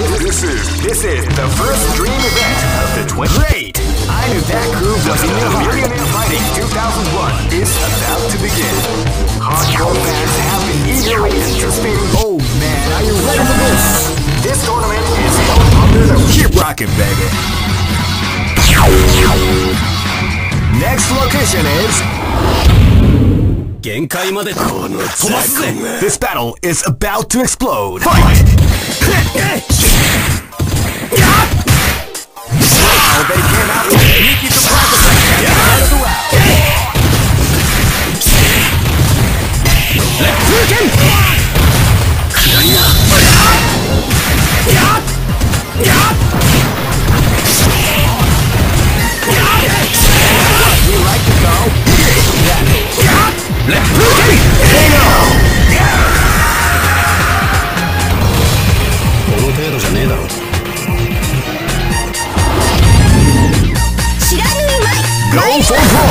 This is this is the first dream event of the 20. Great! I knew that groove was in your heart. Millionaire Fighting 2001 is about to begin. Hardcore fans have been eagerly anticipating. Oh man, are you ready for this? This tournament is held under the keep rocking, baby. Next location is 限界まで飛ばすぜ This battle is about to explode. Fight! They came out with start of the for broke!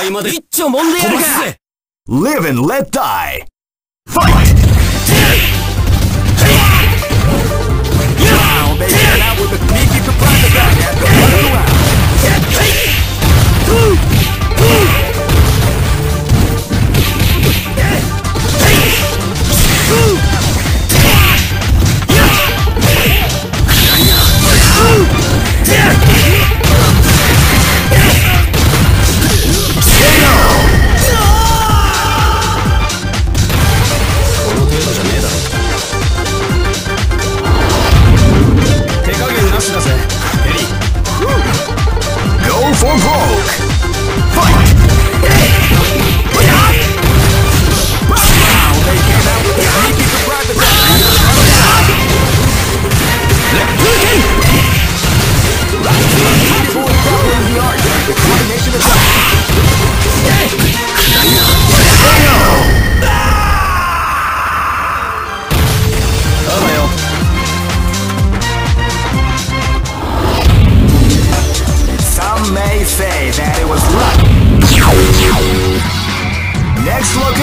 限界まで一丁もんでやるか Live and let die! Fight! Wow, they came out with a sneaky surprise attack at the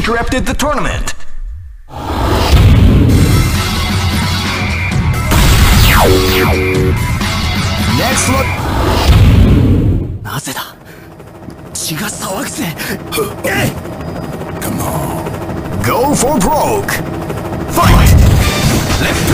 interrupted the tournament. Next look. なぜだ血が騒ぐぜ Go for broke. Fight! This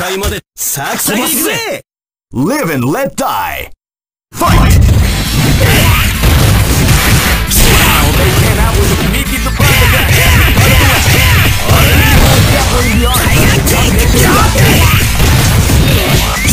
界までサクサクいくぜ Live and let die. Fight! Go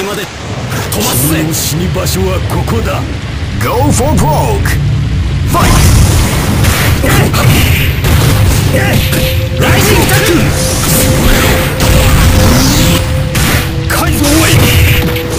れまで飛ばすぜ死に場所はここだ Go for broke! Fight! Rising Taku! Kai's away!